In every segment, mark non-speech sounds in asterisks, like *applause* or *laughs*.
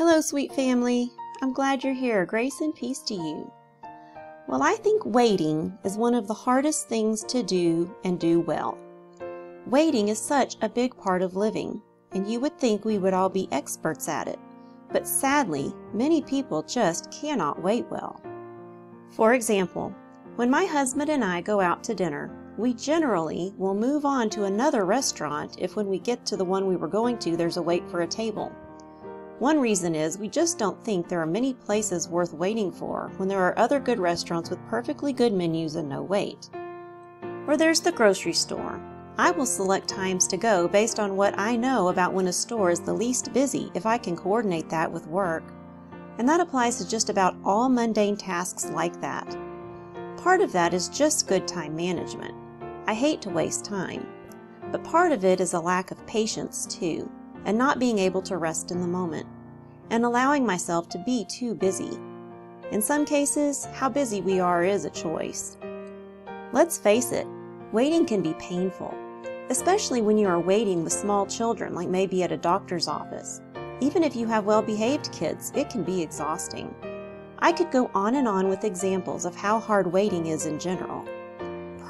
Hello, sweet family. I'm glad you're here. Grace and peace to you. Well, I think waiting is one of the hardest things to do and do well. Waiting is such a big part of living, and you would think we would all be experts at it. But sadly, many people just cannot wait well. For example, when my husband and I go out to dinner, we generally will move on to another restaurant if when we get to the one we were going to there's a wait for a table. One reason is we just don't think there are many places worth waiting for when there are other good restaurants with perfectly good menus and no wait. Or there's the grocery store. I will select times to go based on what I know about when a store is the least busy if I can coordinate that with work. And that applies to just about all mundane tasks like that. Part of that is just good time management. I hate to waste time. But part of it is a lack of patience, too and not being able to rest in the moment, and allowing myself to be too busy. In some cases, how busy we are is a choice. Let's face it, waiting can be painful, especially when you are waiting with small children, like maybe at a doctor's office. Even if you have well behaved kids, it can be exhausting. I could go on and on with examples of how hard waiting is in general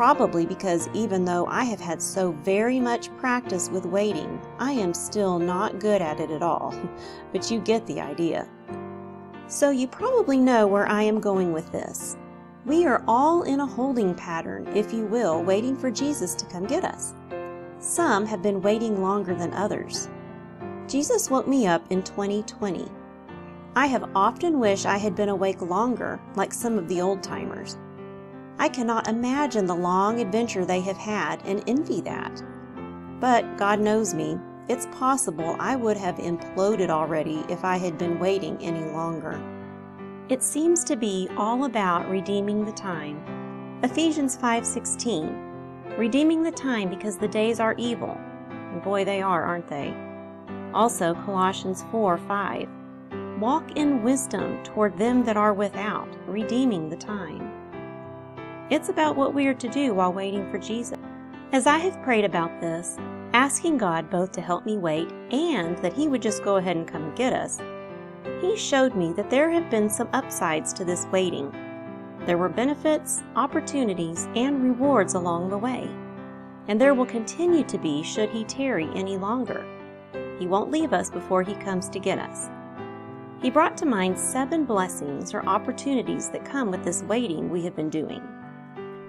probably because even though I have had so very much practice with waiting, I am still not good at it at all. *laughs* but you get the idea. So you probably know where I am going with this. We are all in a holding pattern, if you will, waiting for Jesus to come get us. Some have been waiting longer than others. Jesus woke me up in 2020. I have often wished I had been awake longer, like some of the old timers. I cannot imagine the long adventure they have had and envy that. But God knows me. It's possible I would have imploded already if I had been waiting any longer. It seems to be all about redeeming the time. Ephesians 5:16. Redeeming the time because the days are evil. And boy they are, aren't they? Also Colossians 4:5. Walk in wisdom toward them that are without, redeeming the time. It's about what we are to do while waiting for Jesus. As I have prayed about this, asking God both to help me wait and that He would just go ahead and come get us, He showed me that there have been some upsides to this waiting. There were benefits, opportunities, and rewards along the way. And there will continue to be should He tarry any longer. He won't leave us before He comes to get us. He brought to mind seven blessings or opportunities that come with this waiting we have been doing.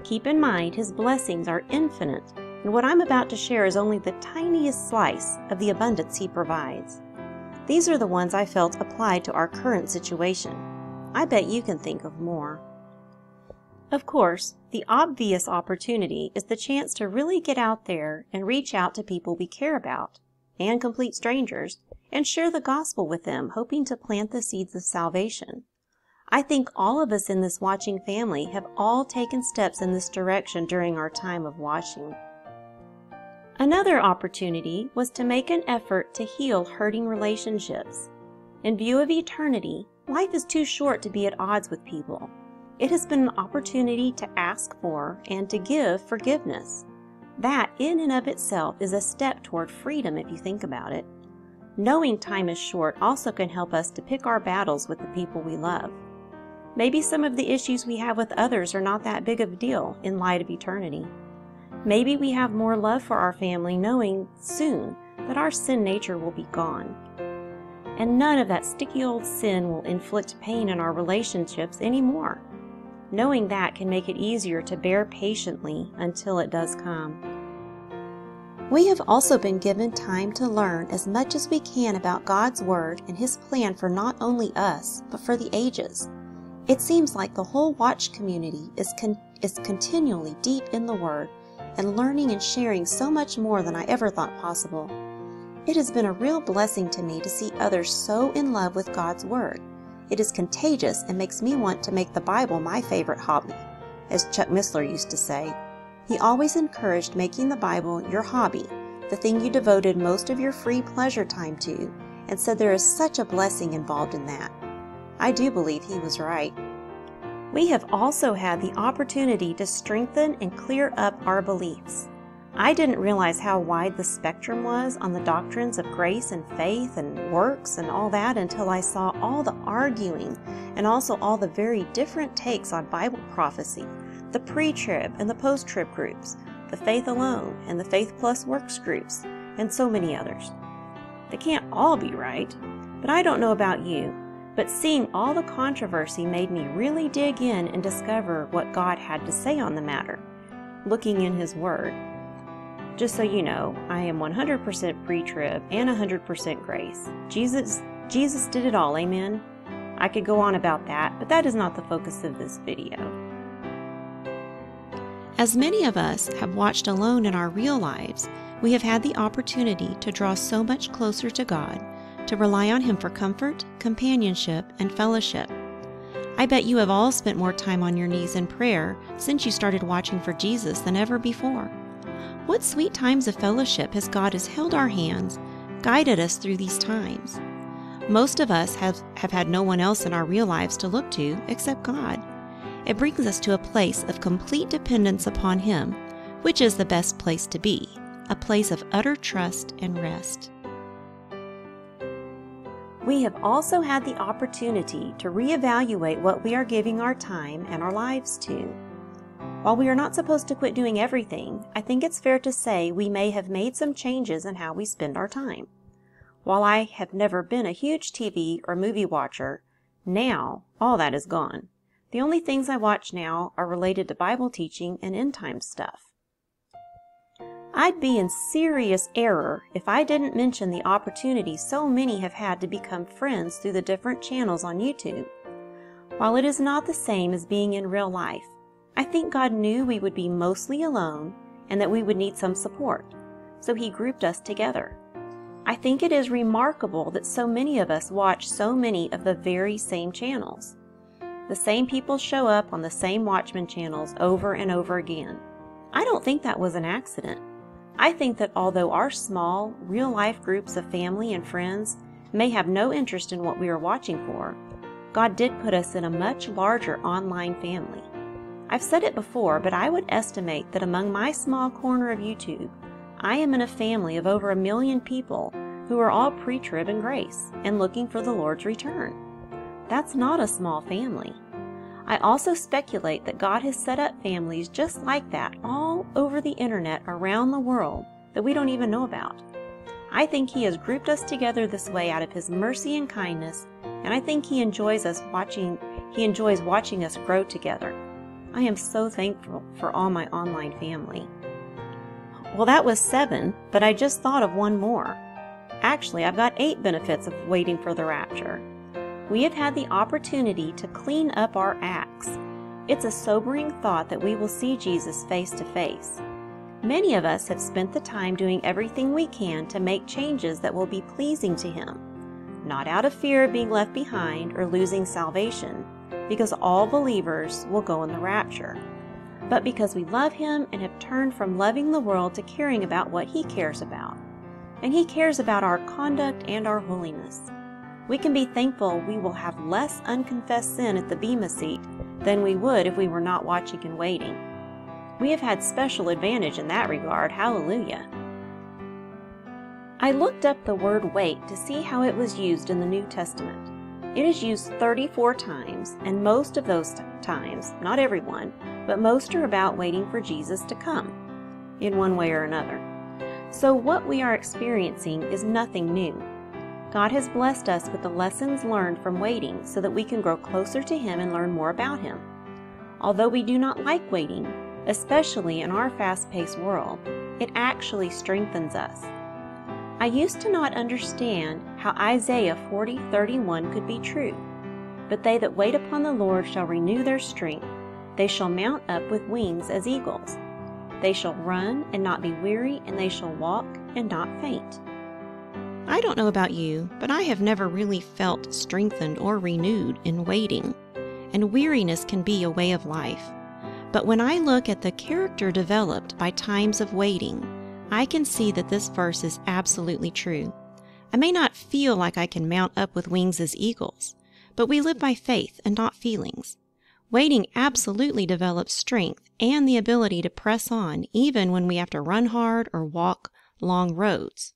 Keep in mind his blessings are infinite, and what I'm about to share is only the tiniest slice of the abundance he provides. These are the ones I felt applied to our current situation. I bet you can think of more. Of course, the obvious opportunity is the chance to really get out there and reach out to people we care about, and complete strangers, and share the gospel with them, hoping to plant the seeds of salvation. I think all of us in this watching family have all taken steps in this direction during our time of watching. Another opportunity was to make an effort to heal hurting relationships. In view of eternity, life is too short to be at odds with people. It has been an opportunity to ask for and to give forgiveness. That, in and of itself, is a step toward freedom if you think about it. Knowing time is short also can help us to pick our battles with the people we love. Maybe some of the issues we have with others are not that big of a deal in light of eternity. Maybe we have more love for our family knowing soon that our sin nature will be gone. And none of that sticky old sin will inflict pain in our relationships anymore. Knowing that can make it easier to bear patiently until it does come. We have also been given time to learn as much as we can about God's Word and His plan for not only us, but for the ages. It seems like the whole watch community is, con- is continually deep in the Word and learning and sharing so much more than I ever thought possible. It has been a real blessing to me to see others so in love with God's Word. It is contagious and makes me want to make the Bible my favorite hobby, as Chuck Missler used to say. He always encouraged making the Bible your hobby, the thing you devoted most of your free pleasure time to, and said there is such a blessing involved in that. I do believe he was right. We have also had the opportunity to strengthen and clear up our beliefs. I didn't realize how wide the spectrum was on the doctrines of grace and faith and works and all that until I saw all the arguing and also all the very different takes on Bible prophecy, the pre trib and the post trib groups, the faith alone and the faith plus works groups, and so many others. They can't all be right, but I don't know about you, but seeing all the controversy made me really dig in and discover what God had to say on the matter, looking in His Word. Just so you know, I am 100% pre-trib and 100% grace. Jesus Jesus did it all, amen. I could go on about that, but that is not the focus of this video. As many of us have watched alone in our real lives, we have had the opportunity to draw so much closer to God, to rely on Him for comfort, companionship, and fellowship. I bet you have all spent more time on your knees in prayer since you started watching for Jesus than ever before. What sweet times of fellowship has God has held our hands, guided us through these times. Most of us have, have had no one else in our real lives to look to except God. It brings us to a place of complete dependence upon Him, which is the best place to be, a place of utter trust and rest. We have also had the opportunity to reevaluate what we are giving our time and our lives to. While we are not supposed to quit doing everything, I think it's fair to say we may have made some changes in how we spend our time. While I have never been a huge TV or movie watcher, now all that is gone. The only things I watch now are related to Bible teaching and end time stuff. I'd be in serious error if I didn't mention the opportunity so many have had to become friends through the different channels on YouTube. While it is not the same as being in real life, I think God knew we would be mostly alone and that we would need some support, so He grouped us together. I think it is remarkable that so many of us watch so many of the very same channels. The same people show up on the same Watchman channels over and over again. I don't think that was an accident. I think that although our small, real life groups of family and friends may have no interest in what we are watching for, God did put us in a much larger online family. I've said it before, but I would estimate that among my small corner of YouTube, I am in a family of over a million people who are all pre trib and grace and looking for the Lord's return. That's not a small family. I also speculate that God has set up families just like that all over the internet around the world that we don't even know about. I think He has grouped us together this way out of His mercy and kindness, and I think He enjoys us watching. He enjoys watching us grow together. I am so thankful for all my online family. Well, that was seven, but I just thought of one more. Actually, I've got eight benefits of waiting for the rapture. We have had the opportunity to clean up our acts. It's a sobering thought that we will see Jesus face to face. Many of us have spent the time doing everything we can to make changes that will be pleasing to Him, not out of fear of being left behind or losing salvation, because all believers will go in the rapture, but because we love Him and have turned from loving the world to caring about what He cares about. And He cares about our conduct and our holiness. We can be thankful we will have less unconfessed sin at the Bema seat than we would if we were not watching and waiting. We have had special advantage in that regard, hallelujah. I looked up the word wait to see how it was used in the New Testament. It is used 34 times, and most of those times, not everyone, but most are about waiting for Jesus to come, in one way or another. So, what we are experiencing is nothing new. God has blessed us with the lessons learned from waiting so that we can grow closer to Him and learn more about Him. Although we do not like waiting, especially in our fast paced world, it actually strengthens us. I used to not understand how Isaiah 40:31 could be true. But they that wait upon the Lord shall renew their strength. They shall mount up with wings as eagles. They shall run and not be weary, and they shall walk and not faint. I don't know about you, but I have never really felt strengthened or renewed in waiting, and weariness can be a way of life. But when I look at the character developed by times of waiting, I can see that this verse is absolutely true. I may not feel like I can mount up with wings as eagles, but we live by faith and not feelings. Waiting absolutely develops strength and the ability to press on even when we have to run hard or walk long roads.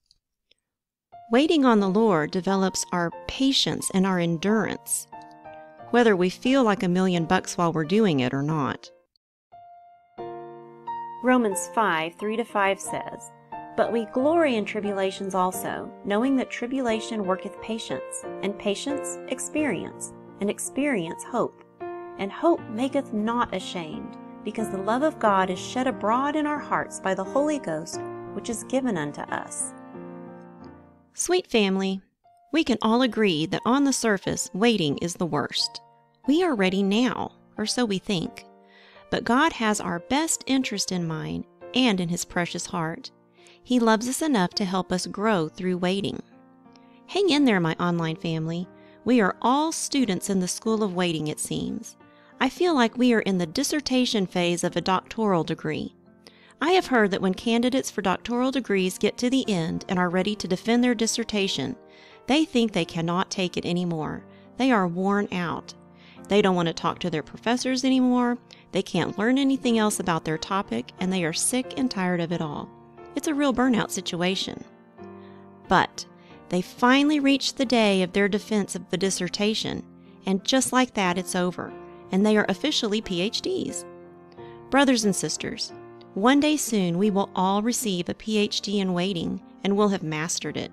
Waiting on the Lord develops our patience and our endurance, whether we feel like a million bucks while we're doing it or not. Romans 5 3 to 5 says, But we glory in tribulations also, knowing that tribulation worketh patience, and patience experience, and experience hope. And hope maketh not ashamed, because the love of God is shed abroad in our hearts by the Holy Ghost, which is given unto us. Sweet family, we can all agree that on the surface, waiting is the worst. We are ready now, or so we think. But God has our best interest in mind and in His precious heart. He loves us enough to help us grow through waiting. Hang in there, my online family. We are all students in the school of waiting, it seems. I feel like we are in the dissertation phase of a doctoral degree. I have heard that when candidates for doctoral degrees get to the end and are ready to defend their dissertation, they think they cannot take it anymore. They are worn out. They don't want to talk to their professors anymore. They can't learn anything else about their topic, and they are sick and tired of it all. It's a real burnout situation. But they finally reach the day of their defense of the dissertation, and just like that, it's over, and they are officially PhDs. Brothers and sisters, one day soon we will all receive a PhD in waiting and will have mastered it.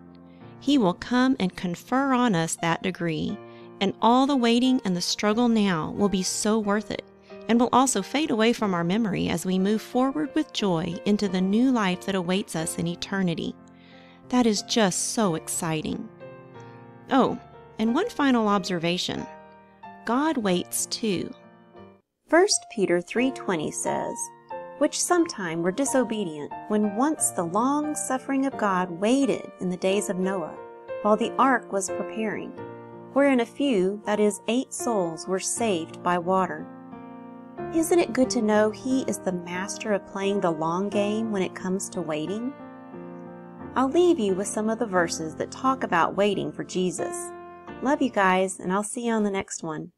He will come and confer on us that degree, and all the waiting and the struggle now will be so worth it, and will also fade away from our memory as we move forward with joy into the new life that awaits us in eternity. That is just so exciting. Oh, and one final observation. God waits too. 1 Peter 3:20 says, which sometime were disobedient, when once the long suffering of God waited in the days of Noah, while the ark was preparing, wherein a few, that is, eight souls, were saved by water. Isn't it good to know He is the master of playing the long game when it comes to waiting? I'll leave you with some of the verses that talk about waiting for Jesus. Love you guys, and I'll see you on the next one.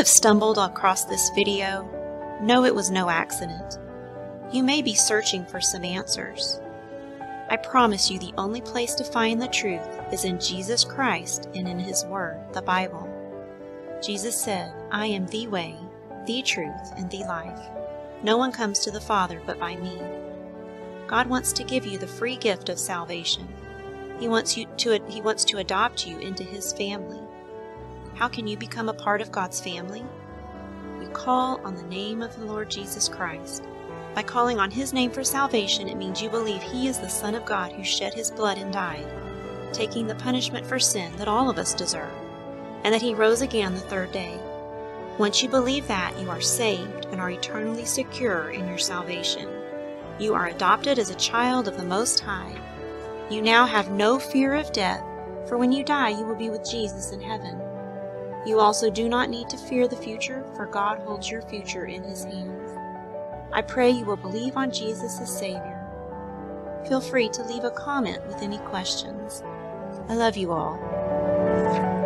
Have stumbled across this video, know it was no accident. You may be searching for some answers. I promise you the only place to find the truth is in Jesus Christ and in His Word, the Bible. Jesus said, I am the way, the truth, and the life. No one comes to the Father but by me. God wants to give you the free gift of salvation. He wants you to he wants to adopt you into his family. How can you become a part of God's family? You call on the name of the Lord Jesus Christ. By calling on his name for salvation, it means you believe he is the Son of God who shed his blood and died, taking the punishment for sin that all of us deserve, and that he rose again the third day. Once you believe that, you are saved and are eternally secure in your salvation. You are adopted as a child of the Most High. You now have no fear of death, for when you die, you will be with Jesus in heaven. You also do not need to fear the future, for God holds your future in His hands. I pray you will believe on Jesus as Savior. Feel free to leave a comment with any questions. I love you all.